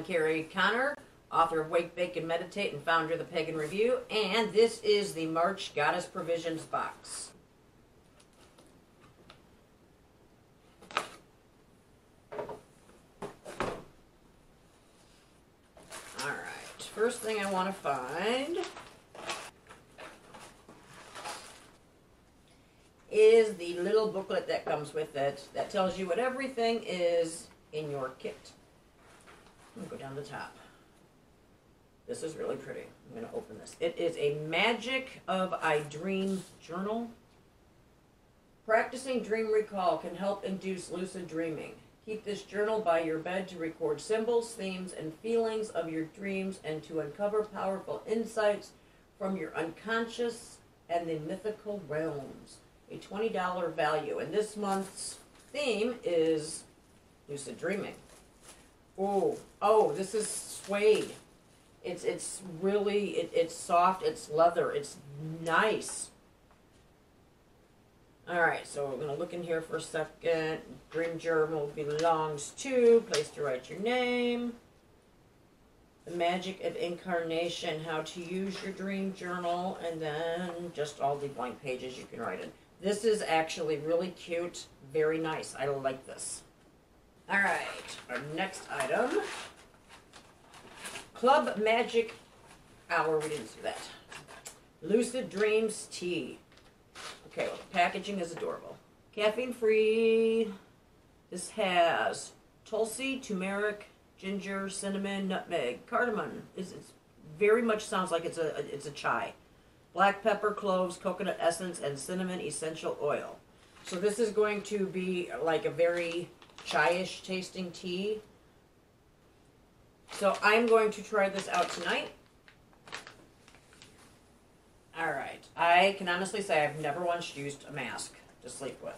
I'm Kerri Connor, author of Wake, Bake, and Meditate and founder of the Pagan Review, and this is the March Goddess Provisions box. Alright, first thing I want to find is the little booklet that comes with it that tells you what everything is in your kit. Go down the top. This is really pretty. I'm gonna open this. It is a Magic of I Dream journal. Practicing dream recall can help induce lucid dreaming. Keep this journal by your bed to record symbols, themes, and feelings of your dreams and to uncover powerful insights from your unconscious and the mythical realms. A $20 value. And this month's theme is lucid dreaming. Oh, oh, this is suede. It's it's really it, it's soft. It's leather. It's nice. All right, so we're gonna look in here for a second. Dream journal belongs to place to write your name. The magic of incarnation, how to use your dream journal, and then just all the blank pages you can write in. This is actually really cute, very nice. I like this. All right, our next item. Club Magic Hour, we didn't see that. Lucid Dreams Tea. Okay, well, the packaging is adorable. Caffeine free. This has tulsi, turmeric, ginger, cinnamon, nutmeg, cardamom. It's, it's very much sounds like it's a it's a chai. Black pepper, cloves, coconut essence, and cinnamon essential oil. So this is going to be like a very chai-ish tasting tea. So I'm going to try this out tonight. All right. I can honestly say I've never once used a mask to sleep with.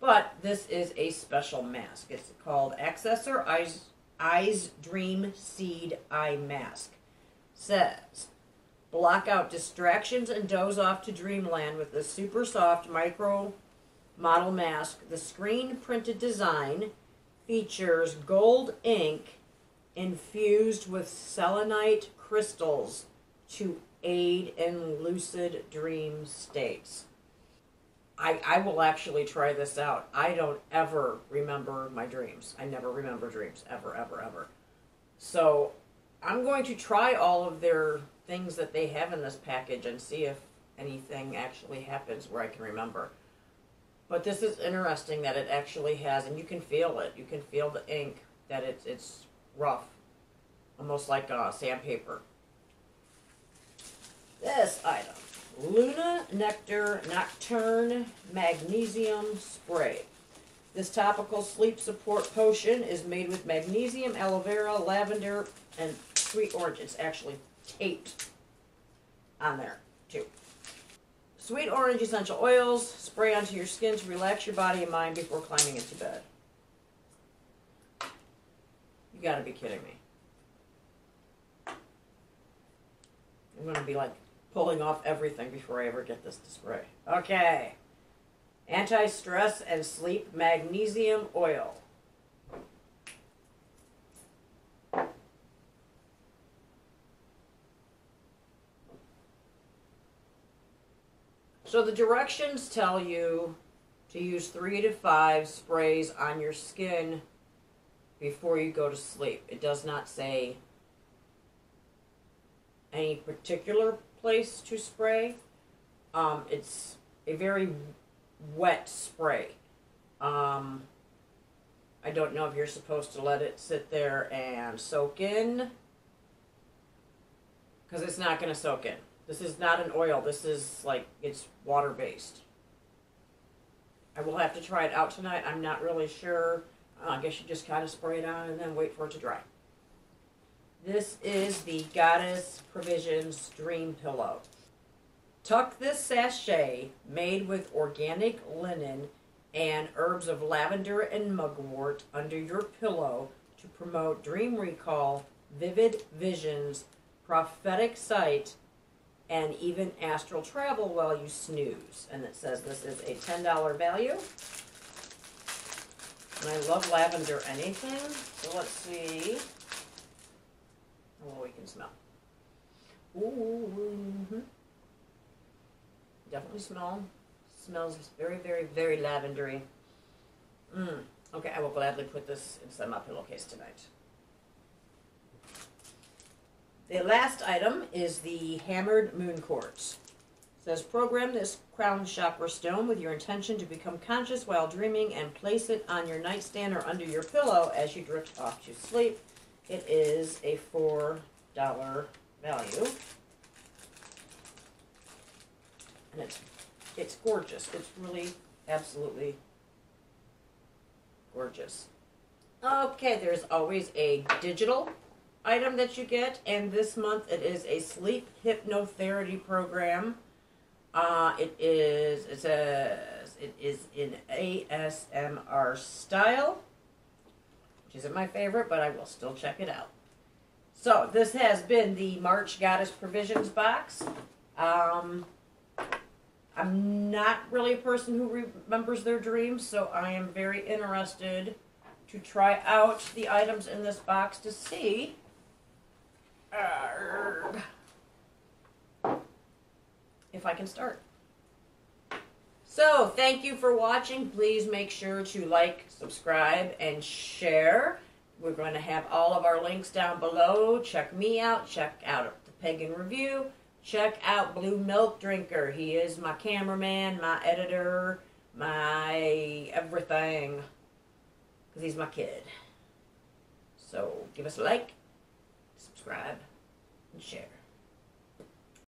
But this is a special mask. It's called Accessor Eyes, Eyes Dream Seed Eye Mask. Says, block out distractions and doze off to dreamland with this super soft micro model mask. The screen printed design features gold ink infused with selenite crystals to aid in lucid dream states. I, I will actually try this out. I don't ever remember my dreams. I never remember dreams, ever, ever, ever. So I'm going to try all of their things that they have in this package and see if anything actually happens where I can remember. But this is interesting that it actually has, and you can feel it. You can feel the ink that it's it's rough, almost like uh, sandpaper. This item, Luna Nectar Nocturne Magnesium Spray. This topical sleep support potion is made with magnesium, aloe vera, lavender, and sweet orange. It's actually taped on there too. Sweet orange essential oils, spray onto your skin to relax your body and mind before climbing into bed. You gotta be kidding me. I'm gonna be like pulling off everything before I ever get this to spray. Okay. Anti-stress and sleep magnesium oil. So the directions tell you to use three to five sprays on your skin before you go to sleep. It does not say any particular place to spray. Um, it's a very wet spray. Um, I don't know if you're supposed to let it sit there and soak in because it's not going to soak in. This is not an oil. This is like, it's water based. I will have to try it out tonight. I'm not really sure. Uh, I guess you just kind of spray it on and then wait for it to dry. This is the Goddess Provisions Dream Pillow. Tuck this sachet made with organic linen and herbs of lavender and mugwort under your pillow to promote dream recall, vivid visions, prophetic sight, and even astral travel while you snooze. And it says this is a $10 value. And I love lavender anything. So let's see. Oh, we can smell. Ooh, mhm. definitely smell. Smells very, very, very lavendery. Mm. Okay, I will gladly put this inside my pillowcase tonight. The last item is the hammered moon quartz. It says program this crown chakra stone with your intention to become conscious while dreaming and place it on your nightstand or under your pillow as you drift off to sleep. It is a four dollar value. And it's it's gorgeous. It's really absolutely gorgeous. Okay, there's always a digital item that you get, and this month it is a sleep hypnotherapy program. Uh, it is it says it is in ASMR style, which isn't my favorite, but I will still check it out. So this has been the March Goddess Provisions box. Um, I'm not really a person who remembers their dreams, so I am very interested to try out the items in this box to see Arrgh. if I can start. So, thank you for watching. Please make sure to like, subscribe, and share. We're going to have all of our links down below. Check me out. Check out the Pagan Review. Check out Blue Milk Drinker. He is my cameraman, my editor, my everything. Because he's my kid. So give us a like, subscribe, and share.